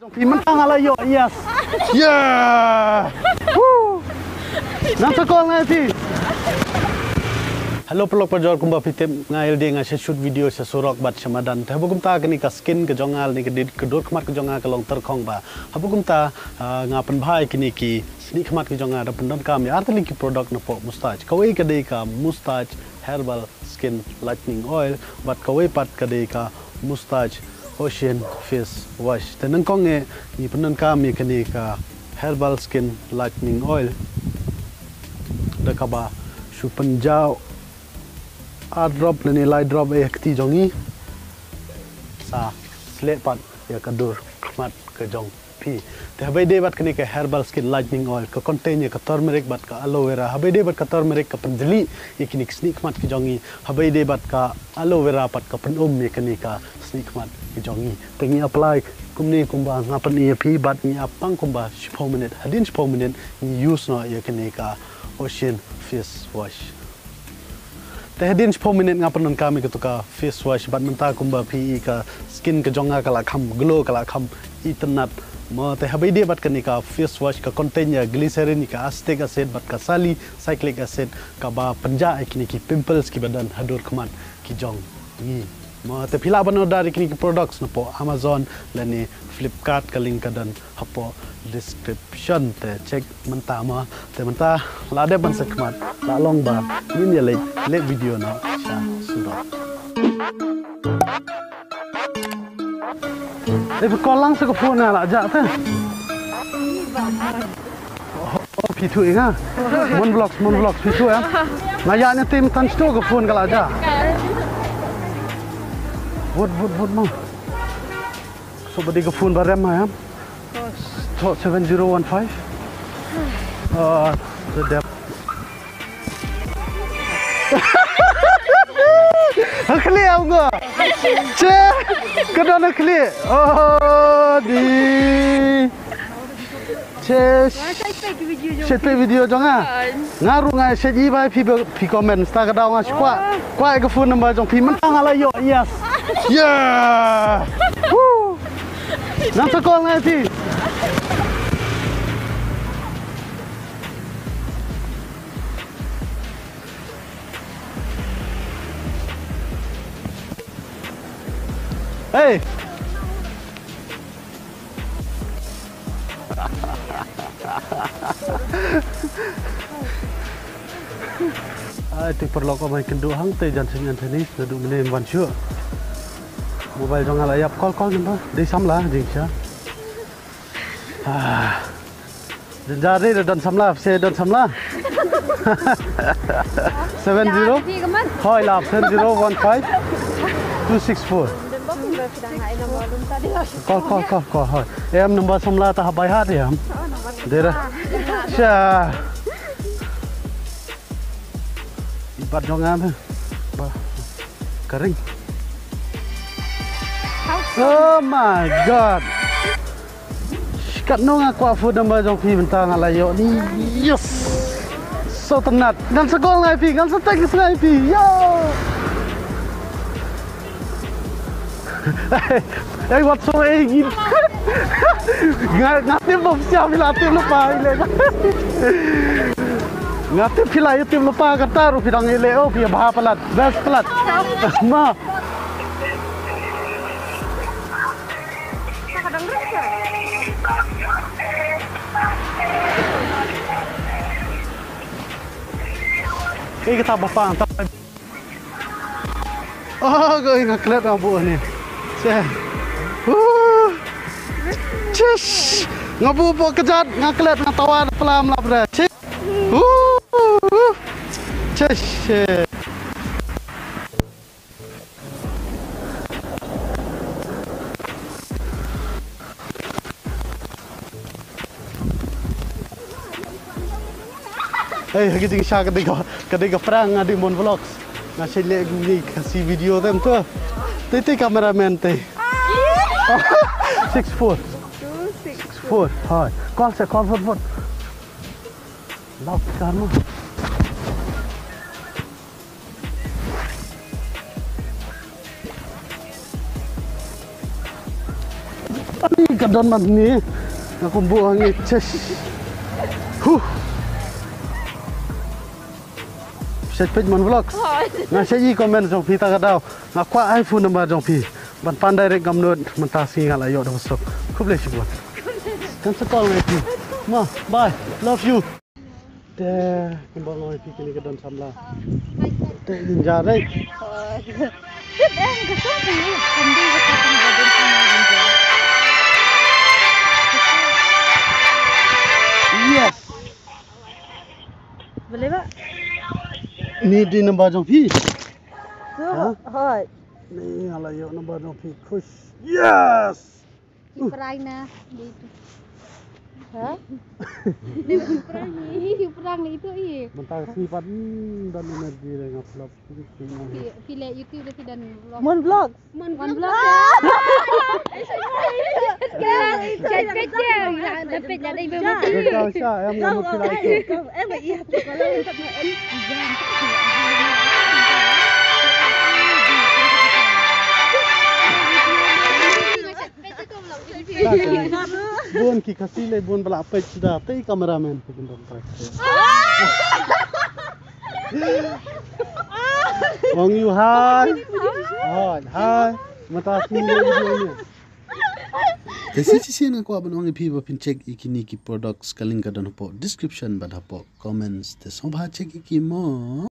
Pi mentang ala yo, yes. Yeah. Woo. Nang sakol ngai pi. Hello pelok pajor kumba pitem ngail dia ngai shoot video sa surok bat samadan. Ta bukum ta kini ka skin ke jongal ni ke dit ke dor khamat ke jongal ke long ter khong ba. Ha bukum ta nga pen bhai kini ki sni khamat ke jongal da pendon kam ya artali ki product na po mustaj. Kawai ke dei ka mustaj herbal skin lightening oil bat kawai pat ke dei ka mustaj ocean face wash. Tenang kong e ni pendon kam ni kini ka herbal skin lightening oil. Da ka ba shu penjau a drop le ni lai drop e kti jongi sa sle pat ya ka dur kmat ka jong pi te habai de bat kani ka herbal skin lightening oil ka contain ka turmeric bat ka aloe vera habai de bat ka turmeric ka panjali ye kini sneak mat ki jongi habai de bat ka aloe vera pat ka pen um ye ka sneak mat ki jongi tengi apply kumni kumba ngapan ni pi bat ni apang kumba 10 minute hadin 10 minute ni use no ye kani ka ocean face wash Tehadin 10 minit ngapan kami ketuka face wash bat menta kumba pi ka skin ke jonga kala kham glow kala kham itanat te habai dia bat kani ka face wash ka contain ya glycerin ka acetic acid bat ka sali cyclic acid ka ba panja kini ki pimples ki badan hadur kman ki jong. Ni ma te pila ban dari kini ki products na po amazon lani flipkart ka link ka dan hapo description te check menta ma. Te menta lade ban sekmat la long ba. Nin ya le le video na sha sudo e pe kolang se ko phone la ja te. Oh pi tu inga mon vlogs mon vlogs pi tu ya ngaya nya tim tan sto ko phone kala ja. Wood, wood, wood, mo. So, badi ka phone ba rem ha, ya? 7015 uh, the depth Akli ang nga Che Kada na akli Oh di Che Set pe video jong ah Ngaru nga set i bai pi pi comment sta ka daw nga kwa Kwa ka phone number jong pi man tang ala yo yes. Yeah. Woo Nang sakol nga pi Ê Ai tik perlu kau main kenduk hang teh jangan senyan tenis duduk menem ban syur. Mobile jangan layap call call jumpa. Di samla jing sya. Ah. Jari dan samla, saya dan samla. 70 Hoi lap 7015 264 Call call call call hoi Em number samla ta habai hat ya Dera Sya Ibat dong Kering Oh my god. Kat nung aku food number jong pi bentang alayo ni. Yes. So tenat Ngan segol ngai pi. Ngan setek ngai pi. Yo Hey, what's so egin? Ngatim bom siap bila tim lupa ile. Ngatim pila itu tim lupa kata ru pidang ile oh pia bah pelat, best pelat. Ma. Eh kita bapa antar. Oh, kau ingat kelihatan abu ni. Saya. Uh. Cis. Ngabu po kejat ngaklet ngatawa pelam lah bre. Cis. Uh. Cis. Eh, kita kisah ketika ketika perang ada mon vlogs. Ngasih ni kasih video tem tu. Titi kameraman teh. 6'4. Four six four kom. Call sir call four four dan कारणू Ani kadon nat ni aku buang. Huh. Man vlog. Nah saya i komen jong pi tak ada. Nak iPhone nummer jong. Ban pandai rek gamnod mentasi ngal ayo dah besok. Ku boleh sibuk. Kan sekol ngai pi. Ma, bye. Love you. Deh, kembang ngai pi kini kadon samla. Deh, ninja rek. Yes. Boleh tak? Ni di number jong pi. Hah? Hoi Jong pi. Khush. Yes. Perang na Dito Hah? Ni Perang ni itu iya Mentang sifat hmm, dan energi rek ngapload. File YouTube dan vlog Mon vlog Mon vlog Cek kecil Dapat jadi ibu Kau mau itu. Em phải iya Kalau untuk em Jangan Tak, kan? Bun ki kasih le bun bela apa sudah. Tapi kameramen pun don try. Wong you hi. Hi, hi. Mata sini video ni. Kasi si siya nga ko aban ang ipiba pin check ikini ki products kaling ka don po description ba po comments te so ba check iki mo